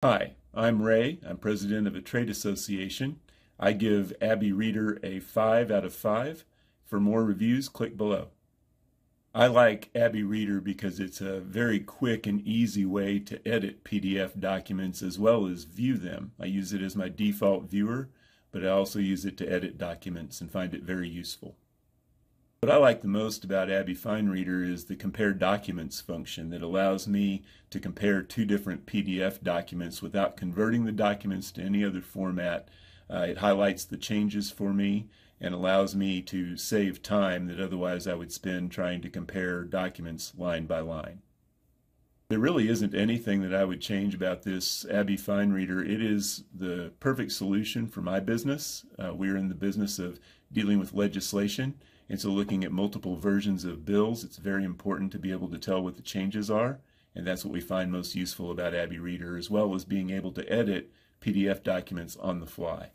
Hi, I'm Ray. I'm president of a trade association. I give ABBYY Reader a 5 out of 5. For more reviews, click below. I like ABBYY Reader because it's a very quick and easy way to edit PDF documents as well as view them. I use it as my default viewer, but I also use it to edit documents and find it very useful. What I like the most about ABBYY FineReader is the compare documents function that allows me to compare two different PDF documents without converting the documents to any other format. Uh, it highlights the changes for me and allows me to save time that otherwise I would spend trying to compare documents line by line. There really isn't anything that I would change about this ABBYY FineReader. It is the perfect solution for my business. Uh, we're in the business of dealing with legislation and so looking at multiple versions of bills, it's very important to be able to tell what the changes are. And that's what we find most useful about ABBYY Reader, as well as being able to edit PDF documents on the fly.